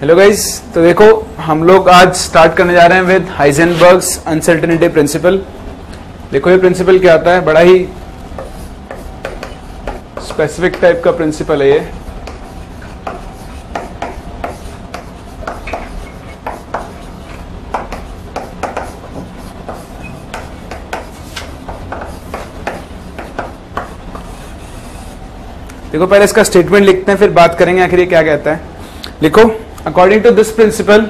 Hello guys तो देखो हम लोग आज स्टार्ट करने जा रहे हैं विद हाइजेनबर्ग्स अनसर्टेनिटी प्रिंसिपल देखो ये प्रिंसिपल क्या आता है बड़ा ही स्पेसिफिक टाइप का प्रिंसिपल है ये देखो पहले इसका स्टेटमेंट लिखते हैं फिर बात करेंगे आखिर ये क्या कहता है लिखो according to this principle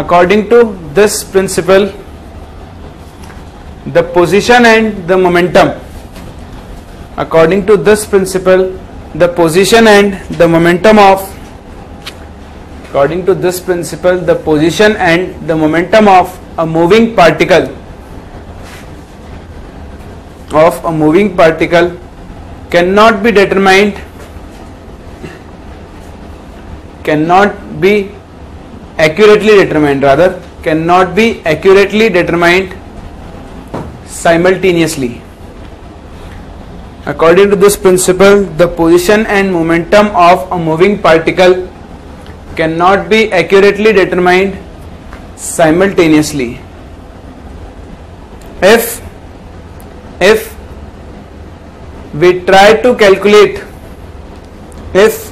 according to this principle the position and the momentum according to this principle the position and the momentum of according to this principle the position and the momentum of a moving particle of a moving particle cannot be determined cannot be accurately determined rather cannot be accurately determined simultaneously. According to this principle, the position and momentum of a moving particle cannot be accurately determined simultaneously. If if we try to calculate if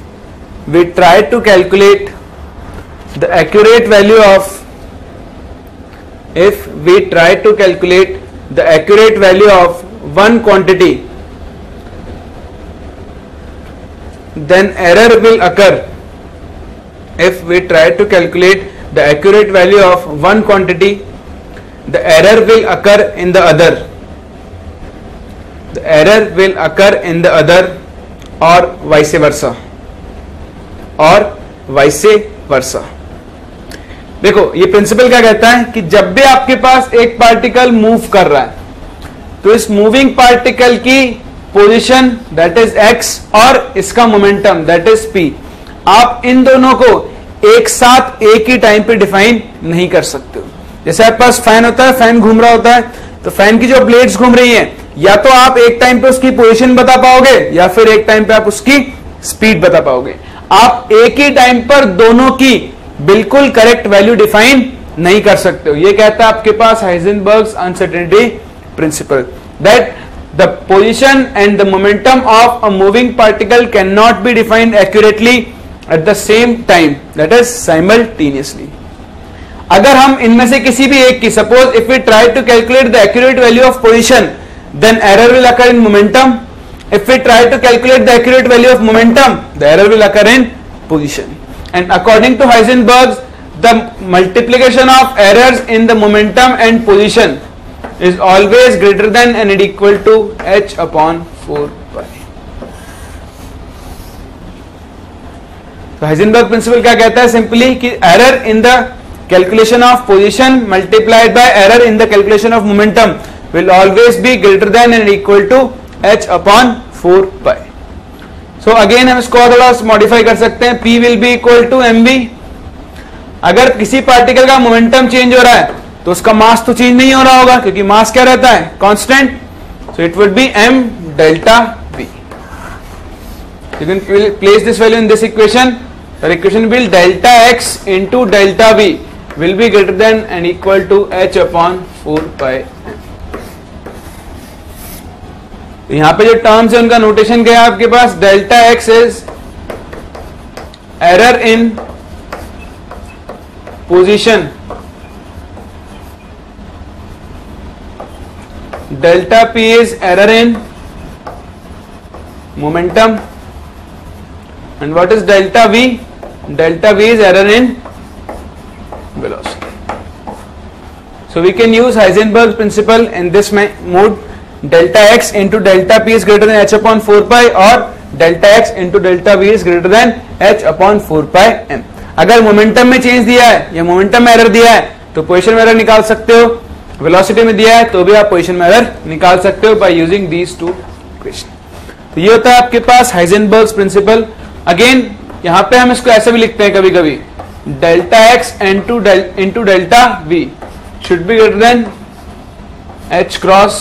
we try to calculate the accurate value of if we try to calculate the accurate value of one quantity then error will occur if we try to calculate the accurate value of one quantity the error will occur in the other the error will occur in the other or vice versa और वैसे वर्षा देखो ये principal क्या कहता है कि जब भी आपके पास एक पार्टिकल मूव कर रहा है तो इस मूविंग पार्टिकल की पोजीशन दैट इज एक्स और इसका मोमेंटम दैट इज पी आप इन दोनों को एक साथ एक ही टाइम पे डिफाइन नहीं कर सकते जैसे आपके पास फैन होता है फैन घूम रहा होता है तो फैन की जो ब्लेड्स घूम रही हैं या तो आप एक टाइम पे उसकी पोजीशन बता पाओगे या फिर एक टाइम पे आप उसकी स्पीड बता पाओगे आप एक ही टाइम पर दोनों की बिल्कुल करेक्ट वैल्यू डिफाइन नहीं कर सकते हो ये कहता है आपके पास Heisenberg uncertainty principle that the position and the momentum of a moving particle can not be defined accurately at the same time that is simultaneously अगर हम इनमें से किसी भी एक की suppose if you try to calculate the accurate value of position then error will occur in momentum if we try to calculate the accurate value of momentum the error will occur in position and according to Heisenberg the multiplication of errors in the momentum and position is always greater than and equal to h upon 4 pi तो Heisenberg principal क्या कहता है simply कि error in the calculation of position multiplied by error in the calculation of momentum will always be greater than and equal to H upon four pi so again हम इसको थोड़ा modify कर सकते हैं P will be equal to M B अगर किसी particle का momentum change हो रहा है तो उसका मास तो चेंज नहीं हो रहा होगा क्योंकि मास क्या रहता है constant so it would be M delta B you can place this value in this equation the equation will delta x into delta v will be greater than and equal to h upon 4 pi m तो यहां पे जो terms है उनका notation गया आपके पास delta X is error in position delta P is error in momentum and what is delta V delta V is error in velocity so we can use Heisenberg principle in this mode delta X into delta P is greater than H upon four pi और delta X into delta V is greater than H upon four pi M अगर momentum में change दिया है या momentum में error दिया है तो पोजिशन में एरर निकाल सकते हो वेलोसिटी में दिया है तो भी आप पोजिशन में एरर निकाल सकते हो by using these two question तो ये होता है आपके पास हाइजेनबर्ग प्रिंसिपल अगेन यहां पे हम इसको ऐसे भी लिखते हैं कभी कभी delta X into delta V should be greater than H cross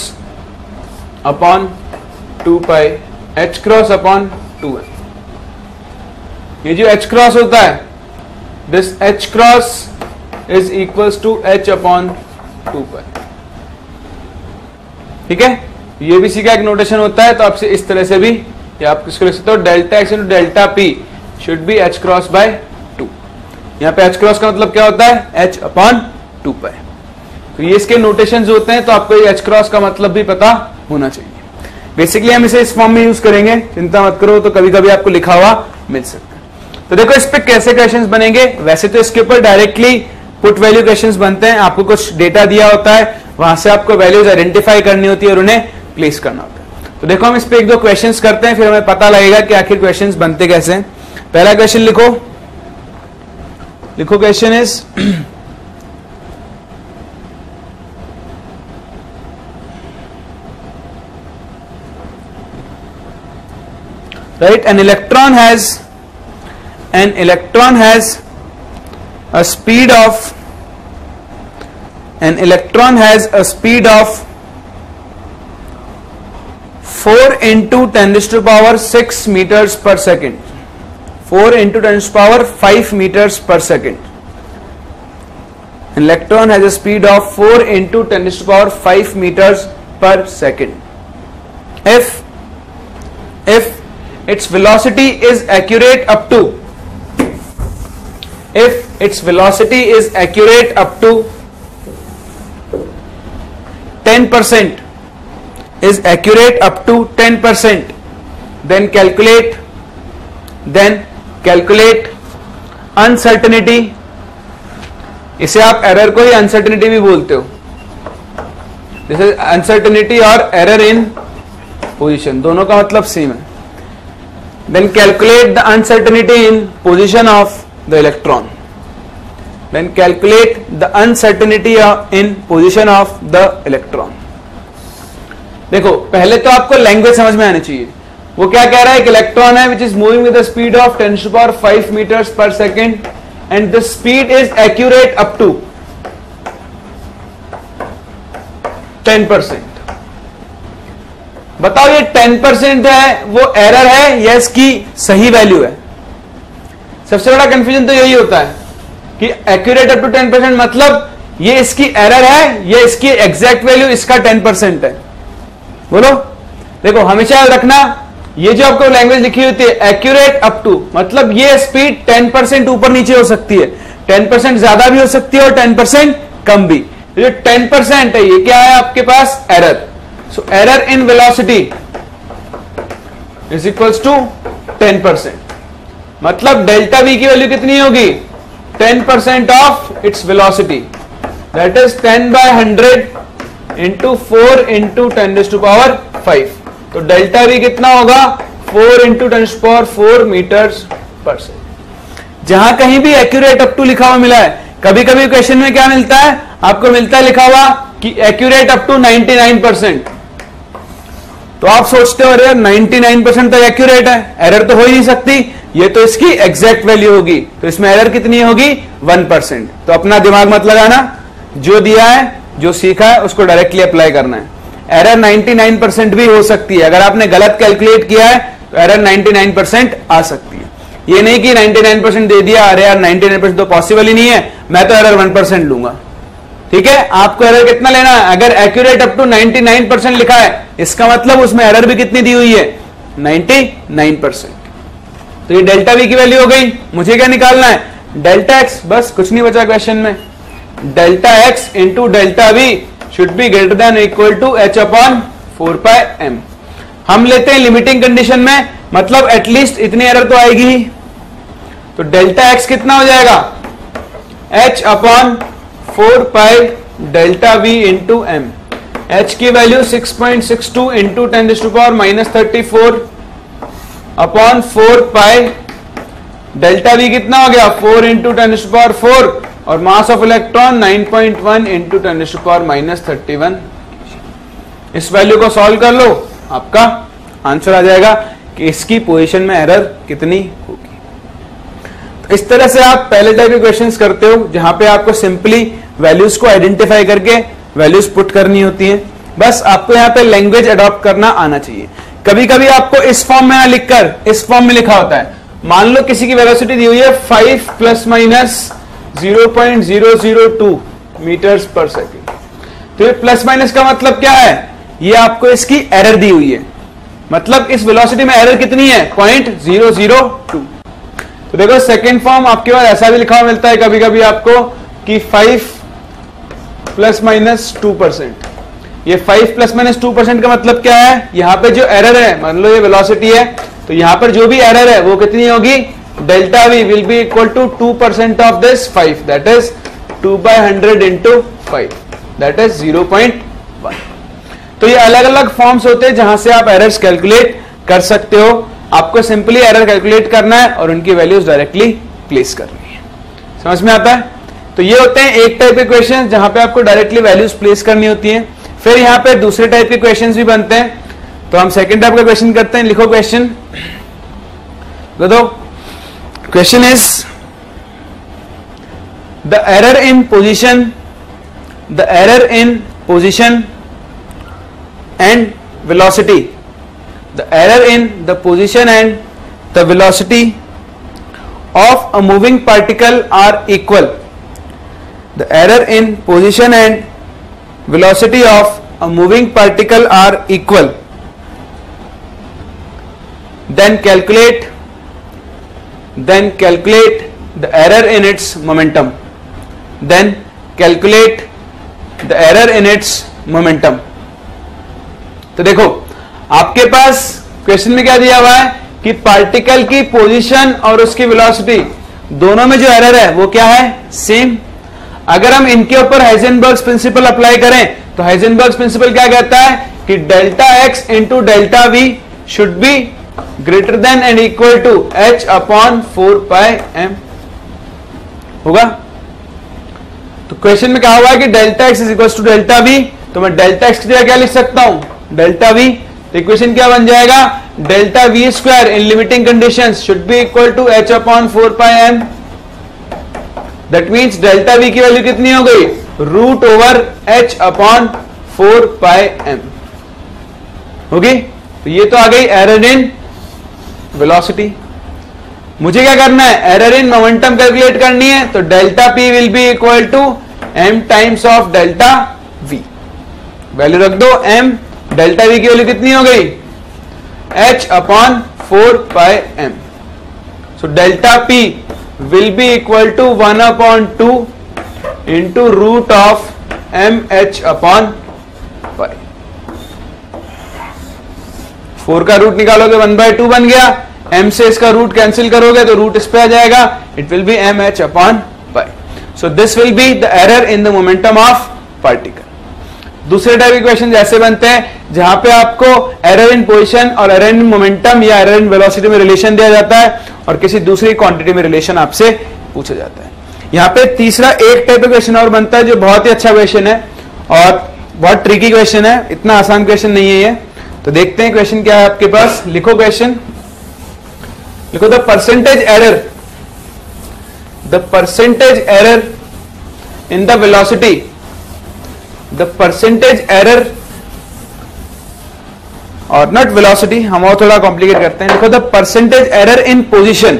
upon two pi H cross upon two N ये जो एच क्रॉस होता है this H cross is equals to H upon two pi ठीक है ये UBC का एक notation होता है तो आपसे इस तरह से भी या आप किसको लिख सकते हो delta X into delta P should be H cross by two यहां पे एच क्रॉस का मतलब क्या होता है एच अपॉन टू पाई तो ये इसके नोटेशन होते हैं तो आपको एच क्रॉस का मतलब भी पता होना चाहिए बेसिकली हम इसे इस फॉर्म में यूज करेंगे चिंता मत करो तो कभी कभी आपको लिखा हुआ मिल सकता है तो देखो इस पर कैसे क्वेश्चंस बनेंगे वैसे तो इसके ऊपर डायरेक्टली पुट वैल्यू क्वेश्चंस बनते हैं आपको कुछ डेटा दिया होता है वहां से आपको वैल्यूज आइडेंटिफाई करनी होती है और उन्हें प्लेस करना होता है तो देखो हम इस पर एक दो क्वेश्चन करते हैं फिर हमें पता लगेगा कि आखिर क्वेश्चन बनते कैसे हैं पहला क्वेश्चन लिखो लिखो question is right an electron has an electron has a speed of an electron has a speed of 4 into 10 to to power 6 meters per second 4 into 10 to to power 5 meters per second an electron has a speed of 4 into 10 to to power 5 meters per second if if its velocity is accurate up to if its velocity is accurate up to 10% is accurate up to 10% then calculate then calculate uncertainty इसे आप error को ही uncertainty भी बोलते हो जैसे uncertainty और error in position दोनों का मतलब सेम है then calculate the uncertainty in position of the electron then calculate the uncertainty in position of the electron देखो पहले तो आपको लैंग्वेज समझ में आनी चाहिए वो क्या कह रहा है एक इलेक्ट्रॉन है which is moving with speed of ten power five metre per second and the speed is accurate up to ten percent बताओ ये टेन परसेंट है वो एरर है या इसकी सही वैल्यू है सबसे बड़ा कंफ्यूजन तो यही होता है कि accurate up to ten percent मतलब ये इसकी एरर है या इसकी एग्जैक्ट वैल्यू इसका टेन परसेंट है बोलो देखो हमेशा याद रखना ये जो आपको लैंग्वेज लिखी होती है एक्यूरेट अप टू मतलब ये स्पीड टेन परसेंट ऊपर नीचे हो सकती है टेन परसेंट ज्यादा भी हो सकती है और टेन परसेंट कम भी जो टेन परसेंट है ये क्या है आपके पास error so error in velocity is equals to 10 percent मतलब डेल्टा वी की वैल्यू कितनी होगी 10 percent of its velocity that is 10 by 100 into four into ten to power 5 तो डेल्टा वी कितना होगा 4 into ten power 4 metre per second जहां कहीं भी एक्यूरेट अप टू लिखा हुआ मिला है कभी कभी क्वेश्चन में क्या मिलता है आपको मिलता है लिखा हुआ कि एक्यूरेट अप टू 99 परसेंट तो आप सोचते हो अरे नाइन परसेंट तो एक्यूरेट है एरर तो हो ही नहीं सकती ये तो इसकी एग्जैक्ट वैल्यू होगी तो इसमें एरर कितनी होगी 1 परसेंट तो अपना दिमाग मत लगाना जो दिया है जो सीखा है उसको डायरेक्टली अप्लाई करना है एरर 99 परसेंट भी हो सकती है अगर आपने गलत कैलकुलेट किया है तो एरर 99 परसेंट आ सकती है ये नहीं कि 99 परसेंट दे दिया अरे यार 99 परसेंट तो पॉसिबल ही नहीं है मैं तो एरर वन परसेंट लूंगा ठीक है आपको एरर कितना लेना है अगर एक्यूरेट अप टू 99 परसेंट लिखा है इसका मतलब उसमें एरर भी कितनी दी हुई है 99 परसेंट तो ये डेल्टा वी की वैल्यू हो गई मुझे क्या निकालना है डेल्टा एक्स बस कुछ नहीं बचा क्वेश्चन में delta X into delta V should be greater than equal to H upon four pi M हम लेते हैं लिमिटिंग कंडीशन में मतलब एटलीस्ट इतनी एरर तो आएगी तो डेल्टा एक्स कितना हो जाएगा H upon four pi delta V into M H की value 6.62 point six two into ten to power minus thirty four upon four pi delta V कितना हो गया four into ten to power four और mass of electron 9.1 point one into ten to power minus thirty one इस value को solve कर लो आपका answer आ जाएगा कि इसकी पोजीशन में एरर कितनी होगी तो इस तरह से आप पहले टाइप के क्वेश्चंस करते हो जहां पे आपको सिंपली वैल्यूज को आइडेंटिफाई करके वैल्यूज पुट करनी होती है बस आपको यहाँ पे लैंग्वेज अडॉप्ट करना आना चाहिए कभी कभी आपको इस फॉर्म में यहां लिखकर इस फॉर्म में लिखा होता है मान लो किसी की वेलोसिटी दी हुई है five plus minus zero point zero zero two metres per second तो ये प्लस माइनस का मतलब क्या है ये आपको इसकी एरर दी हुई है मतलब इस वेलोसिटी में एरर कितनी है पॉइंट जीरो जीरो टू तो देखो सेकेंड फॉर्म आपके पास ऐसा भी लिखा हुआ मिलता है कभी कभी आपको कि five plus minus two percent ये five plus minus two percent का मतलब क्या है यहां पे जो एरर है मान लो ये वेलोसिटी है तो यहां पर जो भी एरर है वो कितनी होगी delta V will be equal to two percent of this five that is two by hundred into five that is zero point one तो ये अलग अलग फॉर्म्स होते हैं जहां से आप एरर्स कैलकुलेट कर सकते हो आपको सिंपली एरर कैलकुलेट करना है और उनकी वैल्यूज डायरेक्टली प्लेस करनी है समझ में आता है तो ये होते हैं एक टाइप के क्वेश्चन जहां पे आपको डायरेक्टली वैल्यूज प्लेस करनी होती है फिर यहां पे दूसरे टाइप के क्वेश्चन भी बनते हैं तो हम सेकेंड टाइप का क्वेश्चन करते हैं लिखो question question is the error in position the error in position and velocity the error in the position and the velocity of a moving particle are equal the error in position and velocity of a moving particle are equal then calculate then calculate the error in its momentum then calculate the error in its momentum तो देखो आपके पास question में क्या दिया हुआ है कि particle की पोजीशन और उसकी वेलोसिटी दोनों में जो एरर है वो क्या है सेम अगर हम इनके ऊपर हाइजेनबर्ग प्रिंसिपल अप्लाई करें तो हाइजेनबर्ग प्रिंसिपल क्या कहता है कि delta X into delta V should be greater than and equal to H upon four pi M होगा तो क्वेश्चन में क्या हुआ है कि delta X is equal to delta V तो मैं डेल्टा एक्स की जगह क्या लिख सकता हूं डेल्टा वी तो इक्वेशन क्या बन जाएगा delta V square in limiting condition should be equal to H upon four pi M that means delta V की वैल्यू कितनी हो गई root over H upon four pi M होगी तो ये तो आ गई एरर इन वेलोसिटी मुझे क्या करना है एरर इन मोमेंटम कैलकुलेट करनी है तो delta P will be equal to M times of delta V value रख दो एम डेल्टा वी की वैल्यू कितनी हो गई H upon four pi M so delta P will be equal to 1 upon 2 into root of mh upon pi. 4 का root निकालोगे 1 by two बन गया m से इसका रूट कैंसिल करोगे तो रूट इस पे आ जाएगा it will be M H upon pi so this will be the error in the momentum of particle दूसरे टाइप के क्वेश्चन जैसे बनते हैं जहां पे आपको एरर इन पोजिशन और एरर इन मोमेंटम या एरर इन वेलोसिटी में रिलेशन दिया जाता है और किसी दूसरी क्वांटिटी में रिलेशन आपसे पूछा जाता है यहां पे तीसरा एक टाइप का क्वेश्चन और बनता है जो बहुत ही अच्छा क्वेश्चन है और बहुत ट्रिकी क्वेश्चन है इतना आसान क्वेश्चन नहीं है ये तो देखते हैं क्वेश्चन क्या है आपके पास लिखो क्वेश्चन लिखो the percentage error the percentage error in the velocity the percentage error और नॉट वेलोसिटी हम और थोड़ा कॉम्प्लिकेट करते हैं देखो the percentage error in position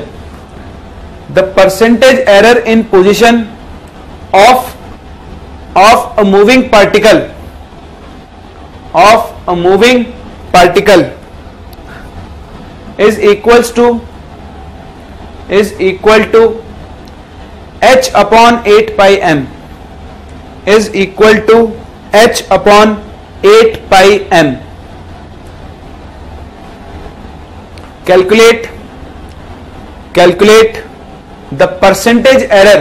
the percentage error in position of of a moving particle of a moving particle is equal to is equal to H upon eight by M is equal to h upon 8 pi m calculate calculate the percentage error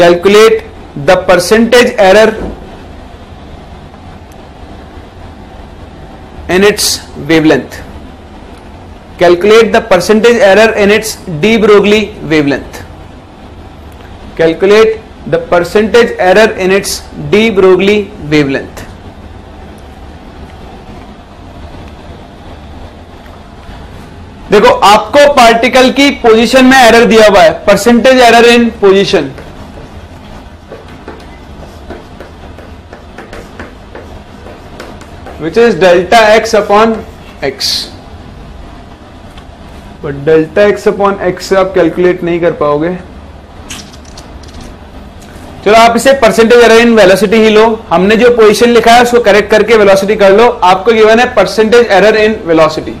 calculate the percentage error in its wavelength calculate the percentage error in its de Broglie wavelength calculate the percentage error in its de broglie wavelength देखो आपको particle की position में error दिया हुआ है percentage error in position which is delta X upon X delta X upon X से आप calculate नहीं कर पाओगे चलो आप इसे परसेंटेज अरे इन वेलोसिटी ही लो हमने जो पोजीशन लिखा है उसको करेक्ट करके वेलोसिटी कर लो आपको गिवन है परसेंटेज एरर इन वेलोसिटी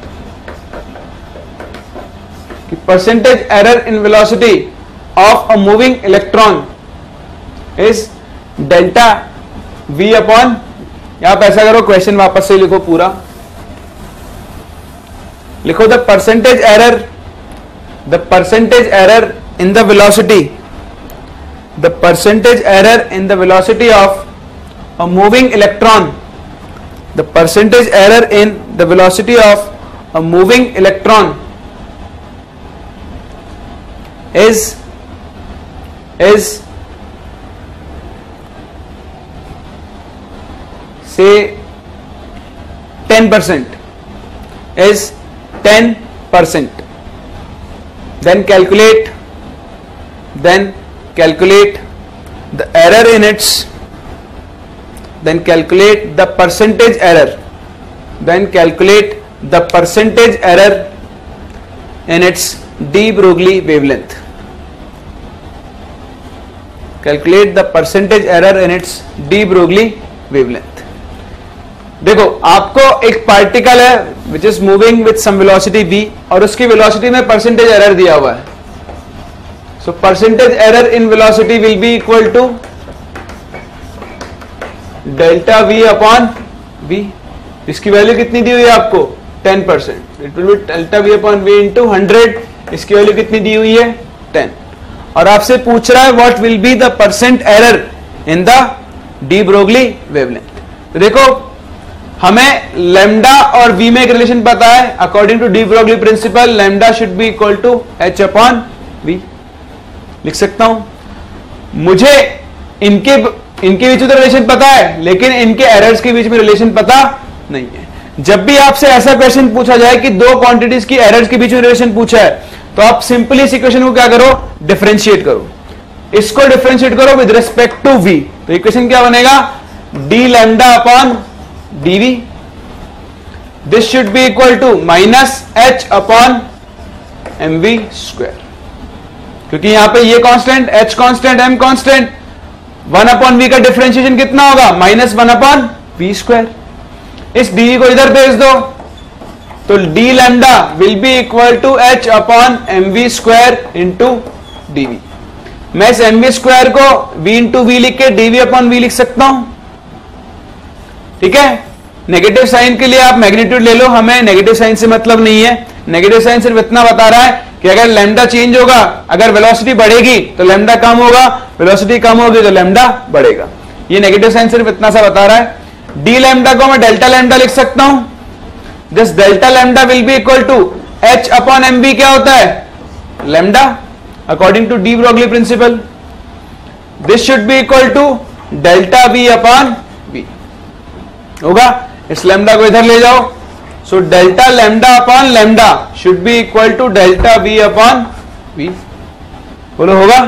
कि percentage error in velocity of a moving electron is delta v upon आप ऐसा करो क्वेश्चन वापस से लिखो पूरा लिखो the percentage error the percentage error in the velocity the percentage error in the velocity of a moving electron the percentage error in the velocity of a moving electron is is say 10% is 10% then calculate then calculate the error in its then calculate the percentage error then calculate the percentage error in its de Broglie wavelength calculate the percentage error in its de Broglie wavelength देखो आपको एक particle है which is moving with some velocity v और उसकी velocity में percentage error दिया हुआ है So percentage error in velocity will be equal to delta v upon v इसकी वैल्यू कितनी दी हुई है आपको 10 percent it will be delta v upon v into hundred इसकी वैल्यू कितनी दी हुई है 10 और आपसे पूछ रहा है what will be the percent error in the de Broglie wavelength तो देखो हमें लेमडा और वी में एक रिलेशन पता है according to de Broglie principle lambda should be equal to h upon v लिख सकता हूं मुझे इनके इनके बीच में रिलेशन तो पता है लेकिन इनके एरर्स के बीच में रिलेशन पता नहीं है जब भी आपसे ऐसा क्वेश्चन पूछा जाए कि दो क्वांटिटीज की एरर्स के बीच में रिलेशन पूछा है तो आप सिंपली इस इक्वेशन को क्या करो डिफ्रेंशिएट करो इसको डिफरेंशिएट करो विद रिस्पेक्ट टू वी तो इक्वेशन क्या बनेगा d lambda upon d v this should be equal to minus h upon m v square क्योंकि यहां पे ये constant h constant m constant one upon v का डिफ्रेंशिएशन कितना होगा minus one upon v square इस डी को इधर भेज दो तो d lambda will be equal to h upon m v square into d v मैं इस एम वी स्क्वायर को वी इंटू वी लिख के डीवी अपॉन वी लिख सकता हूं ठीक है नेगेटिव साइन के लिए आप मैग्नीट्यूड ले लो हमें नेगेटिव साइन से मतलब नहीं है नेगेटिव साइन सिर्फ इतना बता रहा है कि अगर लेमडा चेंज होगा अगर वेलोसिटी बढ़ेगी तो लेमडा कम होगा वेलोसिटी कम होगी तो लेमडा बढ़ेगा ये नेगेटिव साइन सिर्फ इतना सा बता रहा है डी लेमडा को मैं डेल्टा लेमडा लिख सकता हूं this delta lambda will be equal to h upon m क्या होता है lambda according to de Broglie principle this should be equal to delta v upon v होगा इस लेमडा को इधर ले जाओ so delta lambda upon lambda should be equal to delta v upon v बोलो होगा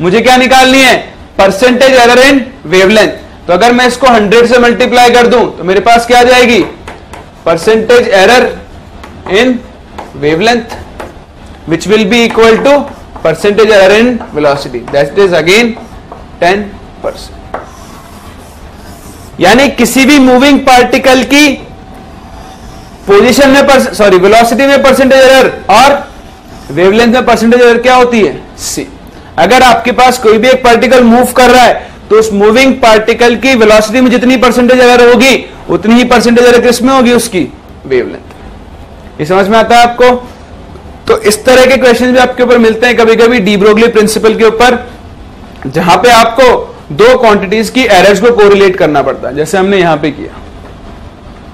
मुझे क्या निकालनी है परसेंटेज एरर इन वेवलेंथ तो अगर मैं इसको 100 से मल्टीप्लाई कर दूं तो मेरे पास क्या आ जाएगी percentage error in wavelength which will be equal to percentage error in velocity that is again 10 percent यानी किसी भी मूविंग पार्टिकल की पोजीशन में सॉरी वेलोसिटी में परसेंटेज एरर और वेवलेंथ में परसेंटेज एरर क्या होती है सी अगर आपके पास कोई भी एक पार्टिकल मूव कर रहा है तो उस मूविंग पार्टिकल की वेलोसिटी में जितनी परसेंटेज एरर होगी उतनी ही परसेंटेज एरर किसमें होगी उसकी वेवलेंथ ये समझ में आता है आपको तो इस तरह के क्वेश्चन भी आपके ऊपर मिलते हैं कभी कभी डीब्रोगली प्रिंसिपल के ऊपर जहां पे आपको दो क्वांटिटीज की एरर्स को कोरिलेट करना पड़ता है जैसे हमने यहां पे किया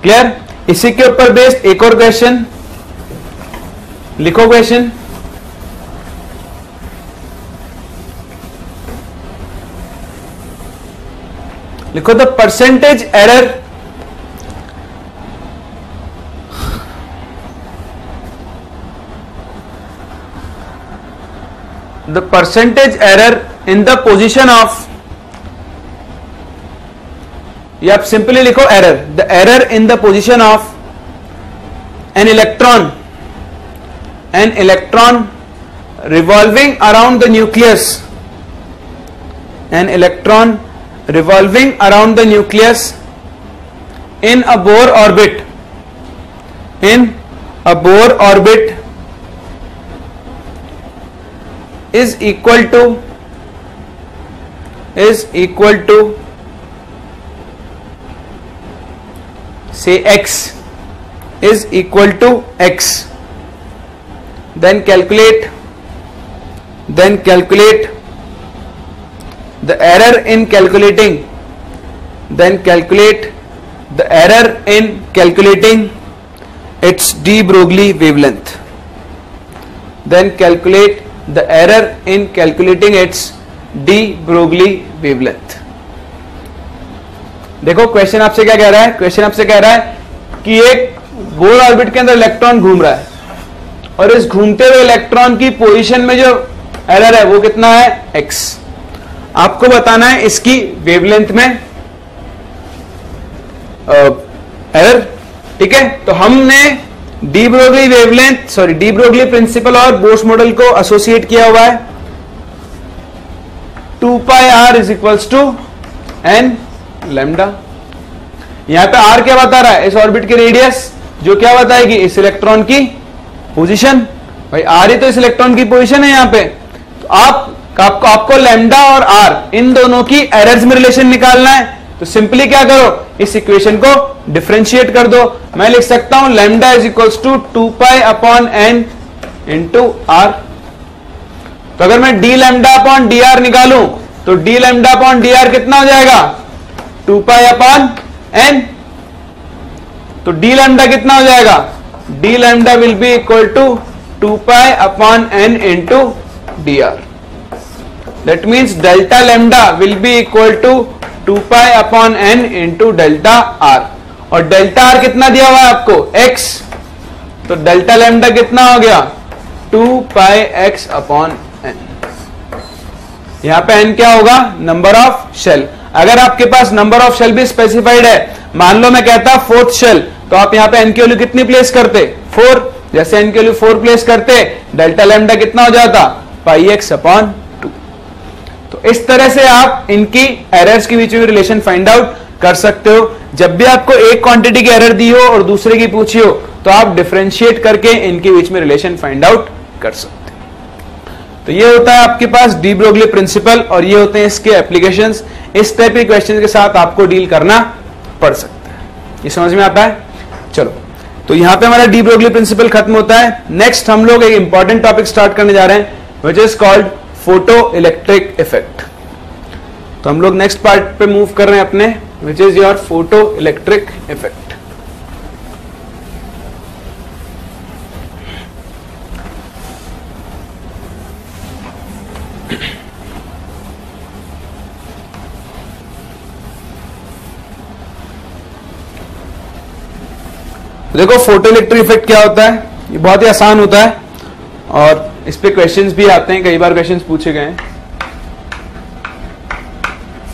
क्लियर इसी के ऊपर बेस्ड एक और क्वेश्चन लिखो क्वेश्चन लिखो the percentage error the percentage error in the position of या आप सिंपली लिखो error the error in the position of an electron an electron revolving around the nucleus an electron revolving around the nucleus in a Bohr orbit in a Bohr orbit is equal to is equal to say x is equal to x then calculate then calculate the error in calculating then calculate the error in calculating its de Broglie wavelength then calculate the error in calculating its de Broglie wavelength देखो question आपसे क्या कह रहा है question आपसे कह रहा है कि एक गोल ऑर्बिट के अंदर इलेक्ट्रॉन घूम रहा है और इस घूमते हुए इलेक्ट्रॉन की पोजिशन में जो एरर है वो कितना है एक्स आपको बताना है इसकी वेवलेंथ में एरर ठीक है तो हमने de Broglie wavelength sorry de Broglie principle और बोस मॉडल को एसोसिएट किया हुआ है two pi r is equals to n lambda यहां पे आर क्या बता रहा है इस ऑर्बिट की रेडियस जो क्या बताएगी इस इलेक्ट्रॉन की पोजीशन भाई आर ही तो इस इलेक्ट्रॉन की पोजीशन है यहां पे तो आप आपको आपको लेमडा और आर इन दोनों की एरर्स में रिलेशन निकालना है तो सिंपली क्या करो इस इक्वेशन को डिफ्रेंशिएट कर दो मैं लिख सकता हूं lambda is equals to two pi upon n into r तो अगर मैं d lambda upon d r निकालू तो d lambda upon d r कितना हो जाएगा टू पाई अपॉन एन तो डी लैमडा कितना हो जाएगा d lambda will be equal to two pi upon n into d r that delta delta will be equal to two pi upon n into delta r और delta are कितना दिया हुआ है आपको x तो डेल्टा lambda कितना हो गया two pi x upon n यहां पे एन क्या होगा नंबर ऑफ शेल अगर आपके पास नंबर ऑफ शेल भी स्पेसिफाइड है मान लो मैं कहता फोर्थ शेल तो आप यहाँ पे एनकेल्यू कितनी प्लेस करते फोर जैसे एनकेल्यू फोर प्लेस करते डेल्टा लेमडा कितना हो जाता पाई एक्स अपॉन टू तो इस तरह से आप इनकी एरर्स के बीच में रिलेशन फाइंड आउट कर सकते हो जब भी आपको एक क्वांटिटी की एरर दी हो और दूसरे की पूछी हो तो आप डिफ्रेंशिएट करके इनके बीच में रिलेशन फाइंड आउट कर सकते तो ये होता है आपके पास डी ब्रोगली प्रिंसिपल और ये होते हैं इसके एप्लीकेशंस इस टाइप के क्वेश्चन के साथ आपको डील करना पड़ सकता है ये समझ में आता है चलो तो यहां पे हमारा डी ब्रोगली प्रिंसिपल खत्म होता है नेक्स्ट हम लोग एक इंपॉर्टेंट टॉपिक स्टार्ट करने जा रहे हैं which is called photoelectric effect तो हम लोग नेक्स्ट पार्ट पे मूव कर रहे हैं अपने which is your photoelectric effect देखो फोटो इलेक्ट्रिक इफेक्ट क्या होता है ये बहुत ही आसान होता है और इस पर क्वेश्चन भी आते हैं कई बार क्वेश्चन पूछे गए हैं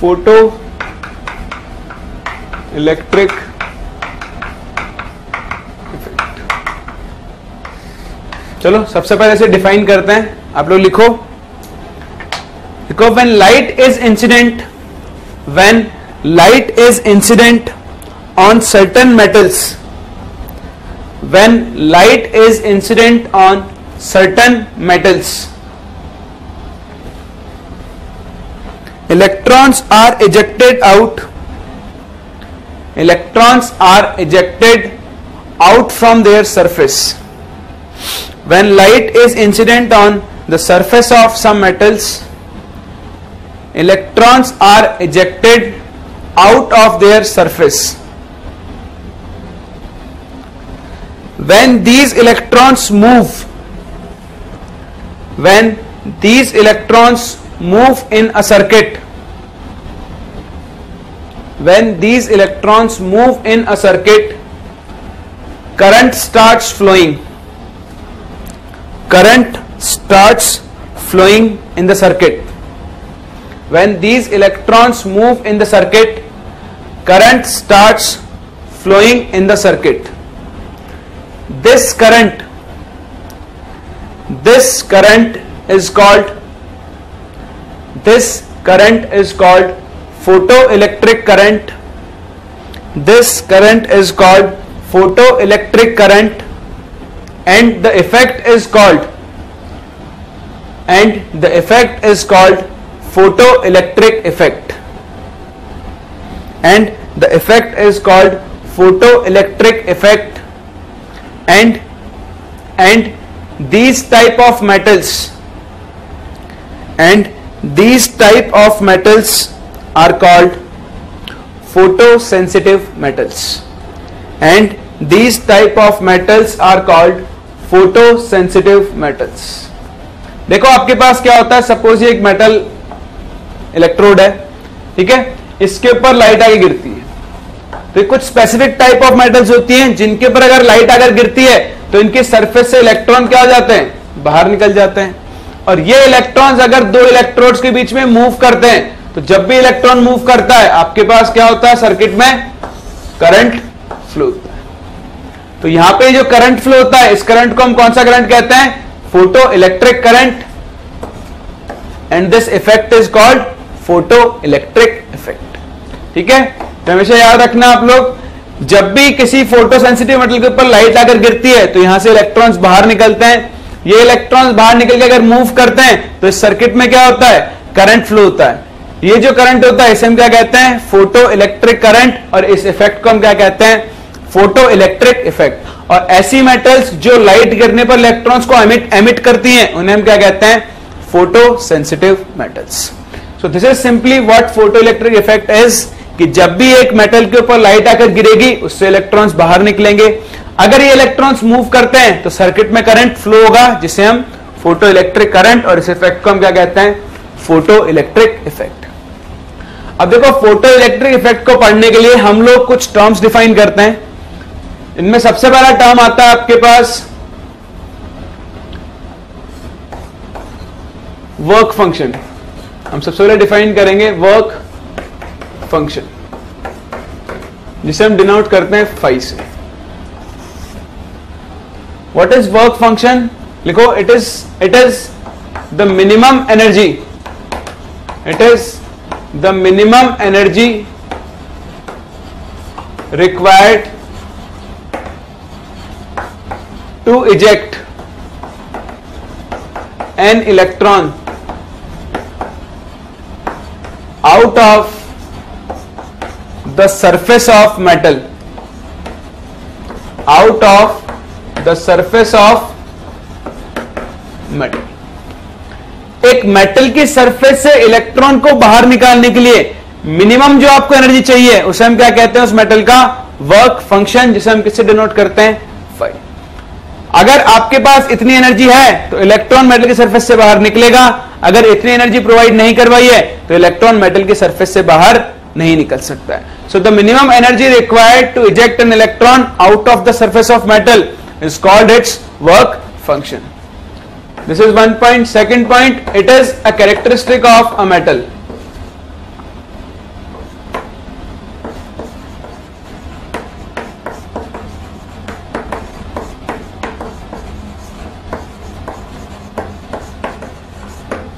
फोटो इलेक्ट्रिक इफेक्ट चलो सबसे पहले इसे डिफाइन करते हैं आप लोग लिखो देखो when light is incident when light is incident on certain metals when light is incident on certain metals electrons are ejected out electrons are ejected out from their surface when light is incident on the surface of some metals electrons are ejected out of their surface when these electrons move when these electrons move in a circuit when these electrons move in a circuit current starts flowing current starts flowing in the circuit when these electrons move in the circuit current starts flowing in the circuit this current this current is called this current is called photoelectric current this current is called photoelectric current and the effect is called and the effect is called photoelectric effect and the effect is called photoelectric effect and and these type of metals and these type of metals are called photosensitive metals and these type of metals are called photosensitive metals देखो आपके पास क्या होता है suppose ये एक metal electrode है ठीक है इसके ऊपर लाइट आगे गिरती है फिर तो कुछ स्पेसिफिक टाइप ऑफ मेटल्स होती हैं जिनके ऊपर अगर लाइट अगर गिरती है तो इनके सरफेस से इलेक्ट्रॉन क्या हो जाते हैं बाहर निकल जाते हैं और ये इलेक्ट्रॉन्स अगर दो इलेक्ट्रोड्स के बीच में मूव करते हैं तो जब भी इलेक्ट्रॉन मूव करता है आपके पास क्या होता है सर्किट में करंट फ्लो होता है तो यहां पे जो करंट फ्लो होता है इस करंट को हम कौन सा करंट कहते हैं photoelectric current and this effect is called photoelectric effect ठीक है तो हमेशा याद रखना आप लोग जब भी किसी फोटो सेंसिटिव मेटल के ऊपर लाइट आकर गिरती है तो यहां से इलेक्ट्रॉन्स बाहर निकलते हैं ये इलेक्ट्रॉन्स बाहर निकल के अगर मूव करते हैं तो इस सर्किट में क्या होता है करंट फ्लो होता है ये जो करंट होता है इसे हम क्या कहते हैं फोटो इलेक्ट्रिक करंट और इस इफेक्ट को हम क्या कहते हैं फोटो इलेक्ट्रिक इफेक्ट और ऐसी मेटल्स जो लाइट गिरने पर इलेक्ट्रॉन्स को एमिट एमिट करती हैं उन्हें हम क्या कहते हैं photosensitive metals this is simply what photoelectric effect is कि जब भी एक मेटल के ऊपर लाइट आकर गिरेगी उससे इलेक्ट्रॉन्स बाहर निकलेंगे अगर ये इलेक्ट्रॉन्स मूव करते हैं तो सर्किट में करंट फ्लो होगा जिसे हम फोटो इलेक्ट्रिक करंट और इस इफेक्ट को हम क्या कहते हैं फोटो इलेक्ट्रिक इफेक्ट अब देखो फोटो इलेक्ट्रिक इफेक्ट को पढ़ने के लिए हम लोग कुछ टर्म्स डिफाइन करते हैं इनमें सबसे पहला टर्म आता है आपके पास वर्क फंक्शन हम सबसे पहले डिफाइन करेंगे वर्क फंक्शन जिसे हम डिनोट करते हैं फाइव से वॉट इज वर्क फंक्शन लिखो it is it is the minimum energy it is the minimum energy required to eject an electron out of the surface of metal out of the surface of metal एक metal की surface से electron को बाहर निकालने के लिए minimum जो आपको एनर्जी चाहिए उसे हम क्या कहते हैं उस मेटल का वर्क फंक्शन जिसे हम किससे डिनोट करते हैं फाइव अगर आपके पास इतनी एनर्जी है तो इलेक्ट्रॉन मेटल की सरफेस से बाहर निकलेगा अगर इतनी एनर्जी प्रोवाइड नहीं करवाई है तो इलेक्ट्रॉन मेटल की सरफेस से बाहर नहीं निकल सकता है So the minimum energy required to eject an electron out of the surface of metal is called its work function. This is one point. Second point, it is a characteristic of a metal.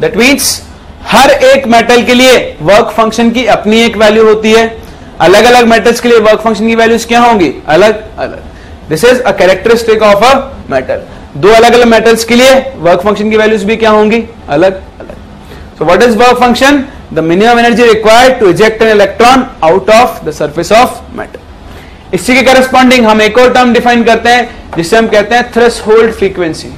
that means हर एक metal के लिए work function की अपनी एक value होती है अलग अलग मेटल्स के लिए वर्क फंक्शन की वैल्यूज क्या होंगी अलग अलग this is a characteristic of a metal दो अलग अलग मेटल्स के लिए वर्क फंक्शन की वैल्यूज भी क्या होंगी अलग अलग so what is work function the minimum energy required to eject an electron out of the surface of metal इसी के करस्पॉन्डिंग हम एक और टर्म डिफाइन करते हैं जिसे हम कहते हैं थ्रेस होल्ड फ्रीक्वेंसी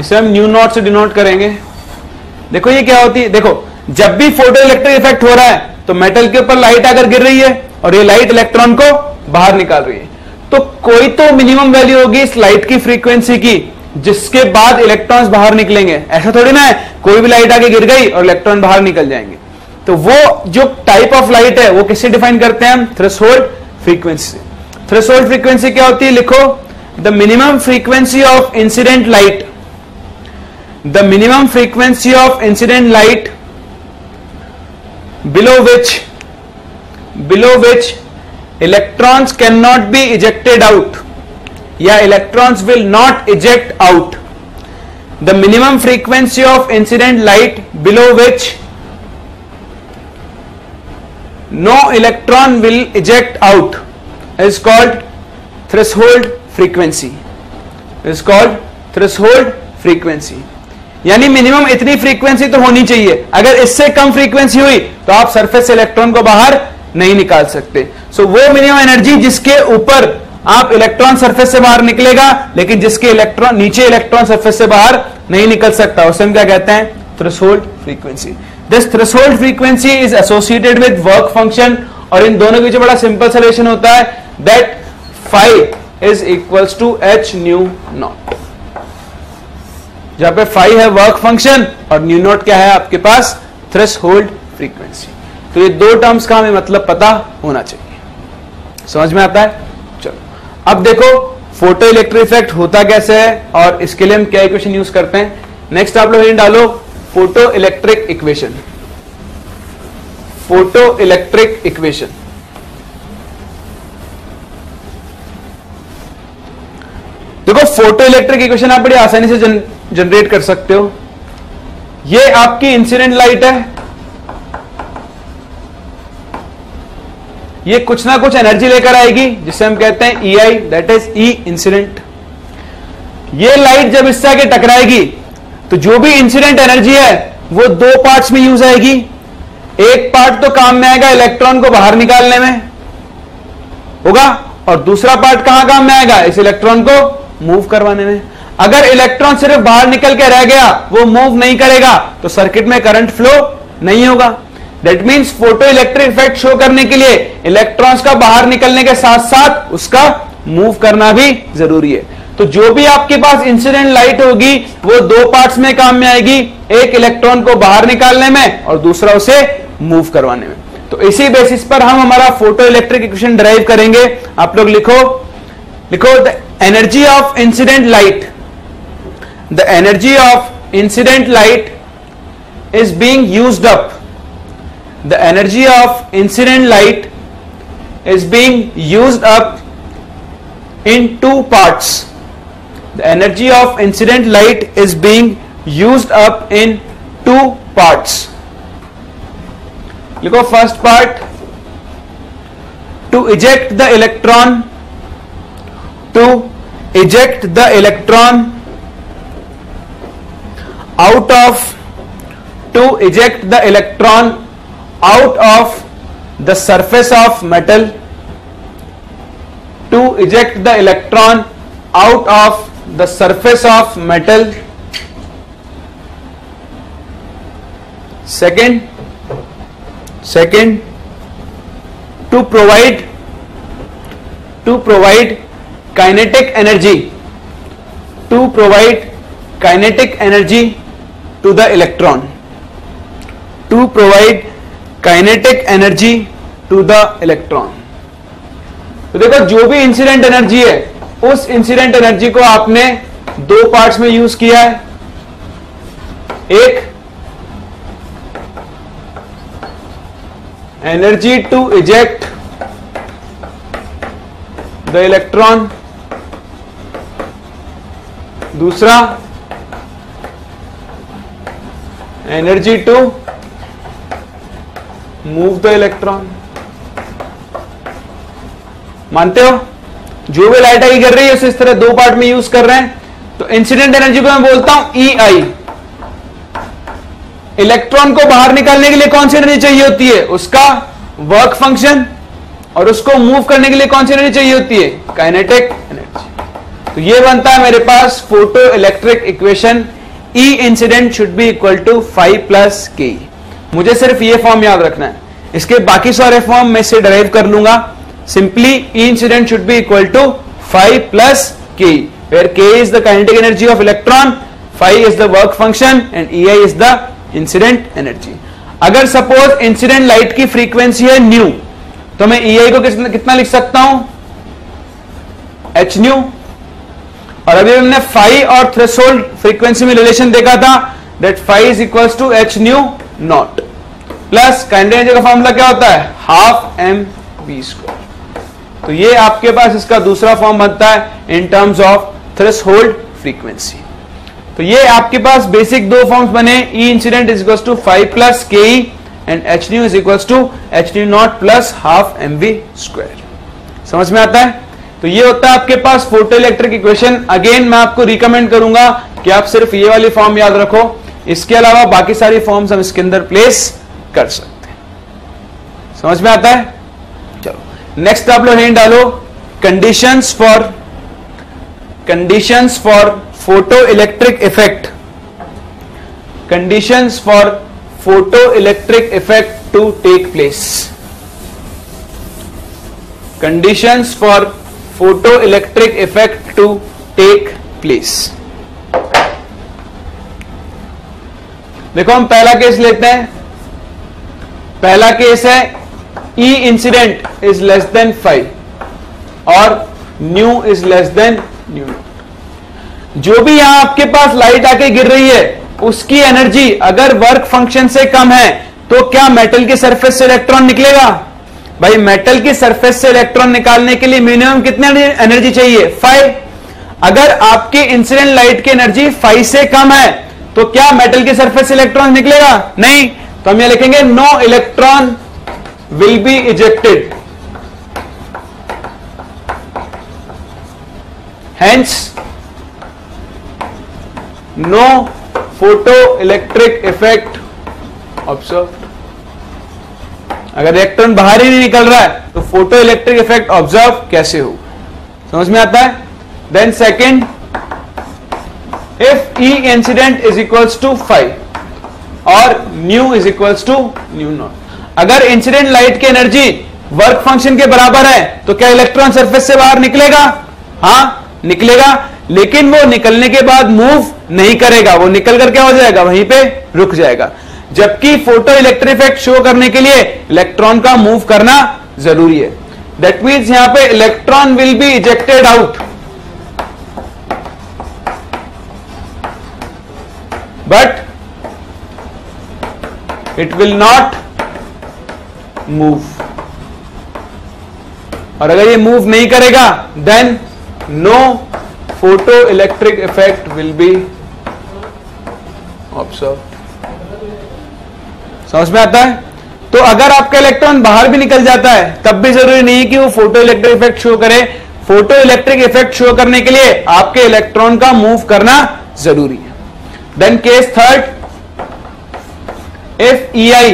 इसे हम न्यू नॉट से डिनोट करेंगे देखो ये क्या होती है देखो जब भी फोटो इलेक्ट्रिक इफेक्ट हो रहा है तो मेटल के ऊपर लाइट आकर गिर रही है और ये लाइट इलेक्ट्रॉन को बाहर निकाल रही है तो कोई तो मिनिमम वैल्यू होगी इस लाइट की फ्रीक्वेंसी की जिसके बाद इलेक्ट्रॉन्स बाहर निकलेंगे ऐसा थोड़ी ना है कोई भी लाइट आगे गिर गई और इलेक्ट्रॉन बाहर निकल जाएंगे तो वो जो टाइप ऑफ लाइट है वो किससे डिफाइन करते हैं हम थ्रेसोल्ड फ्रीक्वेंसी थ्रेसोल्ड फ्रीक्वेंसी क्या होती है लिखो the minimum frequency of incident light the minimum frequency of incident light below which below which electrons cannot be ejected out yeah electrons will not eject out the minimum frequency of incident light below which no electron will eject out is called threshold frequency is called threshold frequency यानी minimum इतनी frequency तो होनी चाहिए अगर इससे कम frequency हुई तो आप सरफेस इलेक्ट्रॉन को बाहर नहीं निकाल सकते सो so, वो मिनिमम एनर्जी जिसके ऊपर आप इलेक्ट्रॉन सरफेस से बाहर निकलेगा लेकिन जिसके इलेक्ट्रॉन नीचे इलेक्ट्रॉन सरफेस से बाहर नहीं निकल सकता उसे हम क्या कहते हैं threshold frequency this threshold frequency is associated with work function और इन दोनों के बीच बड़ा सिंपल सोल्यूशन होता है that phi is equals to h nu naught जहां पे फाइव है वर्क फंक्शन और न्यू नोट क्या है आपके पास थ्रेश होल्ड फ्रीक्वेंसी तो ये दो टर्म्स का हमें मतलब पता होना चाहिए समझ में आता है चलो अब देखो फोटो इलेक्ट्रिक इफेक्ट होता कैसे है और इसके लिए हम क्या इक्वेशन यूज करते हैं नेक्स्ट आप लोग डालो photo electric equation photo electric equation देखो फोटो इलेक्ट्रिक इक्वेशन आप बड़ी आसानी से जन, जनरेट कर सकते हो ये आपकी इंसिडेंट लाइट है ये कुछ ना कुछ एनर्जी लेकर आएगी जिसे हम कहते हैं e i that is e incident ये लाइट जब इससे आगे टकराएगी तो जो भी इंसिडेंट एनर्जी है वो दो पार्ट्स में यूज आएगी एक पार्ट तो काम में आएगा इलेक्ट्रॉन को बाहर निकालने में होगा और दूसरा पार्ट कहां काम में आएगा इस इलेक्ट्रॉन को मूव करवाने में अगर इलेक्ट्रॉन सिर्फ बाहर निकल के रह गया वो मूव नहीं करेगा तो सर्किट में करंट फ्लो नहीं होगा that means photoelectric effect show करने के लिए इलेक्ट्रॉन्स का बाहर निकलने के साथ साथ उसका मूव करना भी जरूरी है तो जो भी आपके पास इंसिडेंट लाइट होगी वो दो पार्ट्स में काम में आएगी एक इलेक्ट्रॉन को बाहर निकालने में और दूसरा उसे मूव करवाने में तो इसी बेसिस पर हम हमारा फोटो इलेक्ट्रिक इक्वेशन ड्राइव करेंगे आप लोग लिखो लिखो energy of incident light the energy of incident light is being used up the energy of incident light is being used up in two parts the energy of incident light is being used up in two parts look at first part to eject the electron to eject the electron out of to eject the electron out of the surface of metal to eject the electron out of the surface of metal second second to provide to provide kinetic energy to provide kinetic energy to the electron to provide kinetic energy to the electron तो देखो जो भी incident energy है उस incident energy को आपने दो parts में यूज किया है एक energy to eject the electron दूसरा energy to move the electron मानते हो जो भी लाइट आई कर रही है उसे इस तरह दो पार्ट में यूज कर रहे हैं तो इंसिडेंट एनर्जी को मैं बोलता हूं ई e आई इलेक्ट्रॉन को बाहर निकालने के लिए कौन सी एनर्जी चाहिए होती है उसका वर्क फंक्शन और उसको मूव करने के लिए कौन सी एनर्जी चाहिए होती है काइनेटिक तो ये बनता है मेरे पास photoelectric equation e incident should be equal to phi plus k मुझे सिर्फ ये फॉर्म याद रखना है इसके बाकी सारे फॉर्म मैं इसे डराइव कर लूंगा simply e incident should be equal to phi plus k where k is the kinetic energy of electron phi is the work function and e i is the incident energy अगर suppose incident light की frequency है nu तो मैं ई e आई को कितना लिख सकता हूं एच न्यू और अभी हमने फाइव और थ्रेसोल्ड फ्रीक्वेंसी में रिलेशन देखा था that phi is equal to h nu naught plus current का फॉर्मूला क्या होता है हाफ एम बी स्क्वायर तो ये आपके पास इसका दूसरा फॉर्म बनता है in terms of threshold frequency तो ये आपके पास बेसिक दो फॉर्म्स बने e incident is equal to phi plus k e and h nu is equal to h nu naught plus half m v square समझ में आता है तो ये होता है आपके पास फोटो इलेक्ट्रिक इक्वेशन अगेन मैं आपको रिकमेंड करूंगा कि आप सिर्फ ये वाली फॉर्म याद रखो इसके अलावा बाकी सारी फॉर्म्स हम इसके अंदर प्लेस कर सकते हैं समझ में आता है चलो नेक्स्ट आप लोग हेन डालो conditions for conditions for photoelectric effect conditions for photoelectric effect to take place conditions for photoelectric effect to take place देखो हम पहला केस लेते हैं पहला केस है e incident is less than phi और nu is less than nu जो भी यहां आपके पास लाइट आके गिर रही है उसकी एनर्जी अगर वर्क फंक्शन से कम है तो क्या मेटल के सरफेस से इलेक्ट्रॉन निकलेगा भाई मेटल की सरफेस से इलेक्ट्रॉन निकालने के लिए मिनिमम कितने एनर्जी चाहिए फाइव अगर आपकी इंसिडेंट लाइट की एनर्जी फाइव से कम है तो क्या मेटल की सरफेस से इलेक्ट्रॉन निकलेगा नहीं तो हम ये लिखेंगे no electron will be ejected no photoelectric effect observe अगर इलेक्ट्रॉन बाहर ही नहीं निकल रहा है तो फोटो इलेक्ट्रिक इफेक्ट ऑब्जर्व कैसे हो समझ में आता है then second if e incident is equals to phi और nu is equals to nu naught अगर इंसिडेंट लाइट की एनर्जी वर्क फंक्शन के बराबर है तो क्या इलेक्ट्रॉन सरफेस से बाहर निकलेगा हाँ निकलेगा लेकिन वो निकलने के बाद मूव नहीं करेगा वो निकल कर क्या हो जाएगा वहीं पे रुक जाएगा जबकि फोटो इलेक्ट्रिक इफेक्ट शो करने के लिए इलेक्ट्रॉन का मूव करना जरूरी है दैट मीन्स यहां पे electron will be ejected out but it will not move और अगर ये मूव नहीं करेगा then no photoelectric effect will be observe समझ में आता है तो अगर आपका इलेक्ट्रॉन बाहर भी निकल जाता है तब भी जरूरी नहीं कि वो फोटो इलेक्ट्रिक इफेक्ट शो करे फोटो इलेक्ट्रिक इफेक्ट शो करने के लिए आपके इलेक्ट्रॉन का मूव करना जरूरी है then case third if e i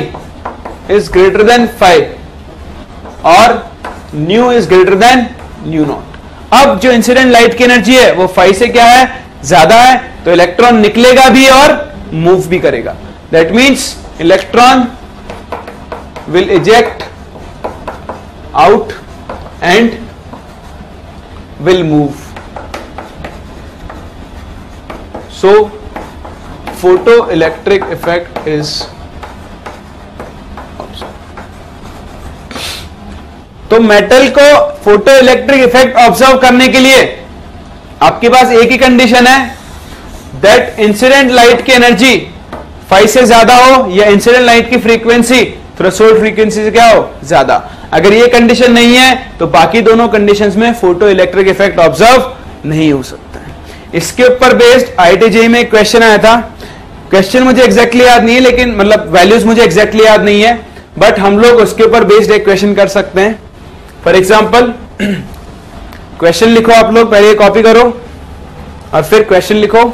is greater than phi और nu is greater than nu naught अब जो इंसिडेंट लाइट की एनर्जी है वो फाइव से क्या है ज्यादा है तो इलेक्ट्रॉन निकलेगा भी और मूव भी करेगा that means electron will eject out and will move so photoelectric effect is तो मेटल को फोटो इलेक्ट्रिक इफेक्ट ऑब्जर्व करने के लिए आपके पास एक ही कंडीशन है दैट इंसिडेंट लाइट की एनर्जी फाइव से ज्यादा हो या इंसिडेंट लाइट की फ्रीक्वेंसी थ्रेशोल्ड फ्रीक्वेंसी से क्या हो ज्यादा अगर ये कंडीशन नहीं है तो बाकी दोनों कंडीशंस में फोटो इलेक्ट्रिक इफेक्ट ऑब्जर्व नहीं हो सकता इसके ऊपर बेस्ड आईटीजी में क्वेश्चन आया था क्वेश्चन मुझे एग्जैक्टली exactly याद नहीं है लेकिन मतलब वैल्यूज मुझे एग्जैक्टली exactly याद नहीं है बट हम लोग उसके ऊपर बेस्ड एक क्वेश्चन कर सकते हैं फॉर एग्जाम्पल क्वेश्चन लिखो आप लोग पहले कॉपी करो और फिर क्वेश्चन लिखो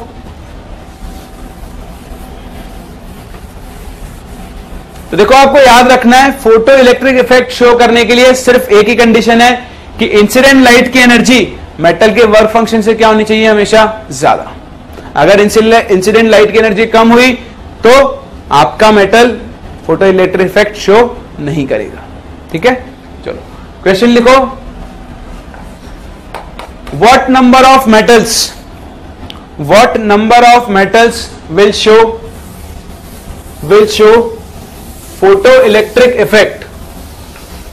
तो देखो आपको याद रखना है फोटो इलेक्ट्रिक इफेक्ट शो करने के लिए सिर्फ एक ही कंडीशन है कि इंसिडेंट लाइट की एनर्जी मेटल के वर्क फंक्शन से क्या होनी चाहिए हमेशा ज्यादा अगर इंसिडेंट लाइट की एनर्जी कम हुई तो आपका metal photo electric effect show नहीं करेगा ठीक है चलो क्वेश्चन लिखो what number of metals what number of metals will show will show Photoelectric effect.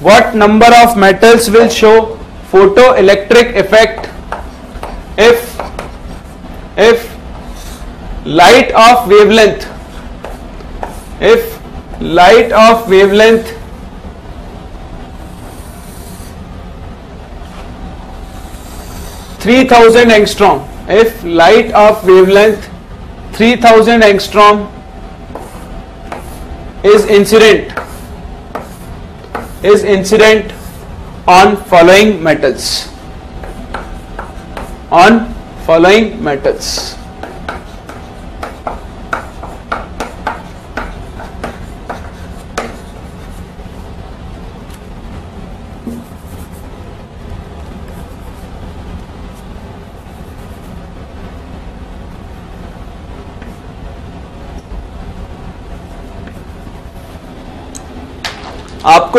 What number of metals will show photoelectric effect if light of wavelength if light of wavelength 3000 angstrom is incident is incident on following metals on following metals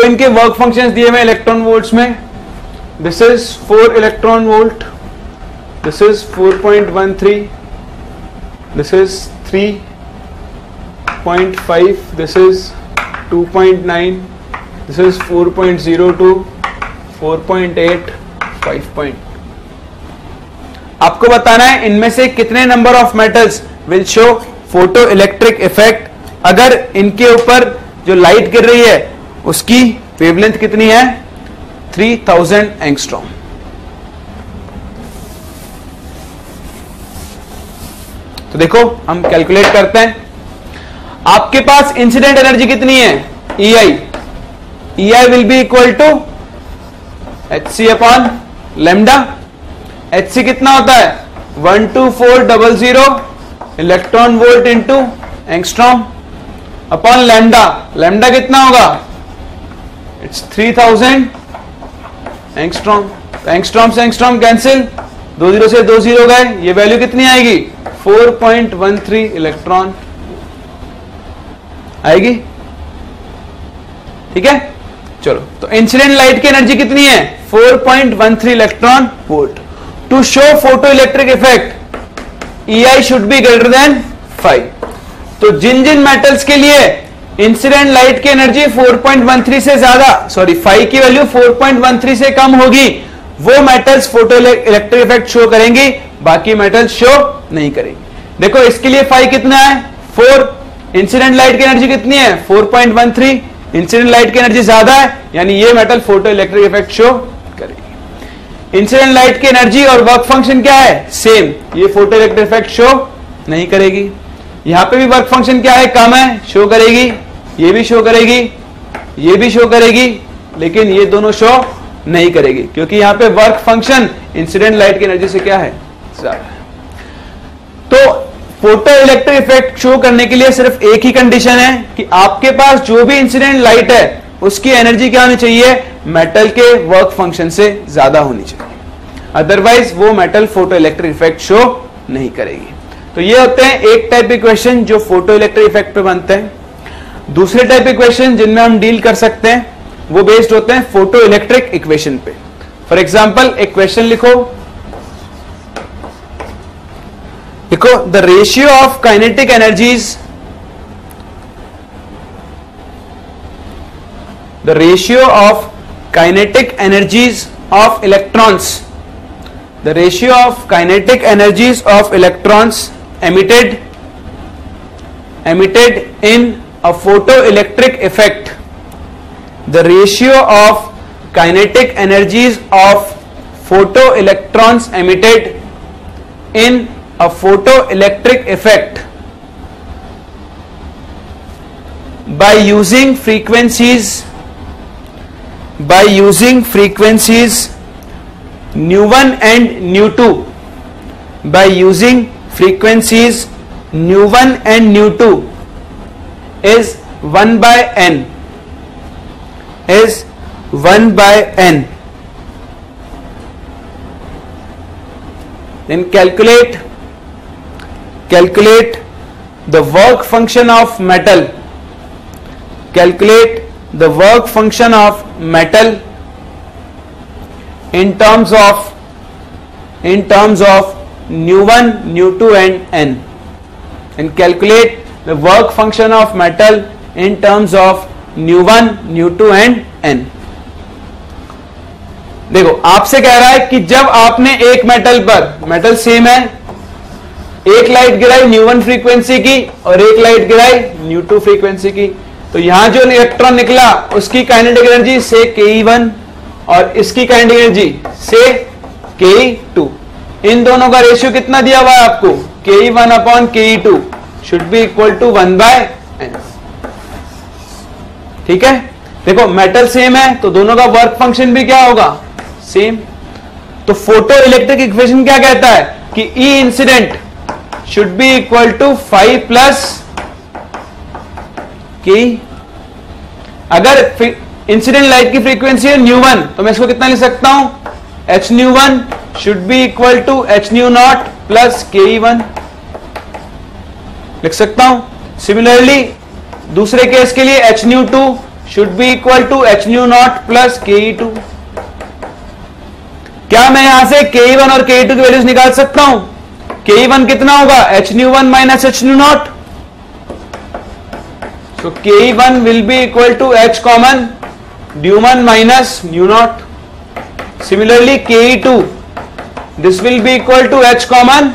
आपको इनके work function दिए हुए electron volt में this is four electron volt this is four point one three this is three point five this is two point nine this is four four point point zero two eight five point आपको बताना है इनमें से कितने number of metals will show photo electric effect अगर इनके ऊपर जो लाइट गिर रही है उसकी वेवलेंथ कितनी है 3000 थाउजेंड एंगस्ट्रॉम तो देखो हम कैलकुलेट करते हैं आपके पास इंसिडेंट एनर्जी कितनी है E I E I will be equal to H C upon lambda H C कितना होता है one two four double zero electron volt into angstrom upon lambda lambda कितना होगा it's 3000 एंगस्ट्रॉम एंगस्ट्रॉम से angstrom दो zero से दो zero गए ये वैल्यू कितनी आएगी 4.13 इलेक्ट्रॉन आएगी ठीक है चलो तो इंसिडेंट लाइट की एनर्जी कितनी है 4.13 electron volt to show photo electric effect E I should be greater than five तो जिन जिन मेटल्स के लिए इंसिडेंट लाइट की एनर्जी 4.13 से ज्यादा सॉरी फाइव की वैल्यू 4.13 से कम होगी वो metals photo electric effect show करेंगी बाकी मेटल्स शो नहीं करेंगे देखो इसके लिए फाइव कितना है फोर इंसिडेंट लाइट की एनर्जी कितनी है 4.13 इंसिडेंट लाइट की एनर्जी ज्यादा है यानी ये metal photo electric effect show करेगी इंसिडेंट लाइट की एनर्जी और वर्क फंक्शन क्या है सेम ये फोटो इलेक्ट्रिक इफेक्ट शो नहीं करेगी यहां पे भी वर्क फंक्शन क्या है कम है शो करेगी ये भी शो करेगी ये भी शो करेगी लेकिन ये दोनों शो नहीं करेगी क्योंकि यहां पे वर्क फंक्शन इंसिडेंट लाइट की एनर्जी से क्या है तो फोटो इलेक्ट्रिक इफेक्ट शो करने के लिए सिर्फ एक ही कंडीशन है कि आपके पास जो भी इंसिडेंट लाइट है उसकी एनर्जी क्या होनी चाहिए मेटल के वर्क फंक्शन से ज्यादा होनी चाहिए अदरवाइज वो metal photo electric effect show नहीं करेगी तो ये होते हैं एक टाइप के क्वेश्चन जो फोटो इलेक्ट्रिक इफेक्ट पे बनते हैं दूसरे टाइप के क्वेश्चन जिनमें हम डील कर सकते हैं वो बेस्ड होते हैं फोटो इलेक्ट्रिक इक्वेशन पे फॉर एग्जाम्पल एक क्वेश्चन लिखो देखो the ratio of kinetic energies the ratio of kinetic energies of electrons the ratio of kinetic energies of electrons emitted emitted in a photoelectric effect the ratio of kinetic energies of photoelectrons emitted in a photoelectric effect by using frequencies by using frequencies nu1 and nu2 by using frequencies nu 1 and nu 2 is 1 by n is 1 by n then calculate calculate the work function of metal calculate the work function of metal in terms of in terms of nu1, nu2 and n and calculate the work function of metal in terms of nu1, nu2 and n. देखो आपसे कह रहा है कि जब आपने एक metal पर मेटल सेम है एक लाइट गिराई न्यू वन फ्रीक्वेंसी की और एक लाइट गिराई न्यू टू फ्रीक्वेंसी की तो यहां जो इलेक्ट्रॉन निकला उसकी काइनेटिक एनर्जी से के वन e और इसकी काइनेटिक एनर्जी से के टू e इन दोनों का रेशियो कितना दिया हुआ है आपको के E one upon K E two should be equal to one by N ठीक है देखो मेटल सेम है तो दोनों का वर्क फंक्शन भी क्या होगा सेम तो फोटो इलेक्ट्रिक इक्वेशन क्या कहता है कि E incident should be equal to five plus K अगर इंसिडेंट लाइट की फ्रीक्वेंसी है न्यू वन तो मैं इसको कितना लिख सकता हूं H nu one should be equal to H nu naught plus K E one लिख सकता हूं सिमिलरली दूसरे केस के लिए H nu two should be equal to H nu naught plus K E two क्या मैं यहां से के ई वन और के ई टू की वैल्यूज निकाल सकता हूं के ई वन कितना होगा H nu one minus H nu naught so K E one will be equal to H common nu one minus nu naught similarly ke2 this will be equal to h common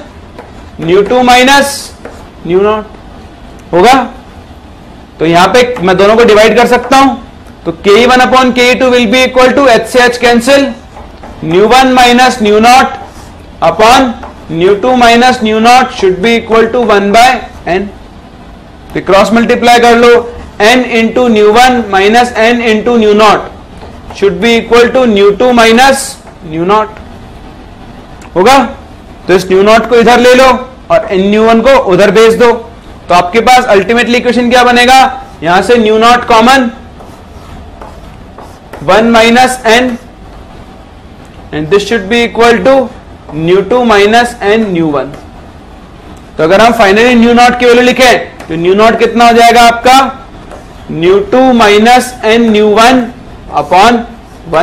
nu two minus nu naught होगा तो यहां पे मैं दोनों को divide कर सकता हूं तो के E one upon K E two will be equal to H से H cancel nu one minus nu naught upon nu two minus nu naught should be equal to one by N cross multiply कर लो N into nu one minus N into nu naught should be equal to nu two minus nu naught होगा तो इस new not को इधर ले लो और N nu one को उधर भेज दो तो आपके पास अल्टीमेटली इक्वेशन क्या बनेगा यहां से nu naught common one minus N and this should be equal to nu two minus N nu one तो अगर हम फाइनली न्यू नॉट की वैल्यू लिखें तो न्यू नॉट कितना हो जाएगा आपका nu two minus N nu one upon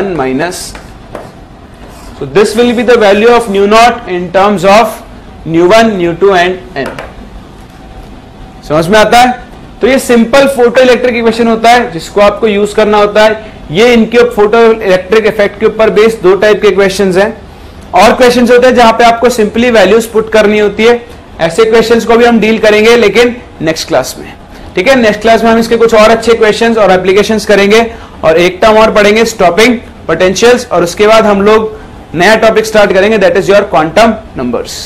1 minus so this will be the value of nu naught in terms of nu 1 nu 2 and n समझ में आता है तो ये सिंपल फोटो इलेक्ट्रिक इक्वेशन होता है जिसको आपको यूज करना होता है ये इनके फोटो इलेक्ट्रिक इफेक्ट के ऊपर बेस्ड दो टाइप के क्वेश्चन हैं और क्वेश्चन होते हैं जहां पे आपको सिंपली वैल्यूज पुट करनी होती है ऐसे क्वेश्चन को भी हम डील करेंगे लेकिन नेक्स्ट क्लास में ठीक है नेक्स्ट क्लास में हम इसके कुछ और अच्छे क्वेश्चन और एप्लीकेशन करेंगे और एक टर्म और पढ़ेंगे स्टॉपिंग पोटेंशियल्स और उसके बाद हम लोग नया टॉपिक स्टार्ट करेंगे that is your quantum numbers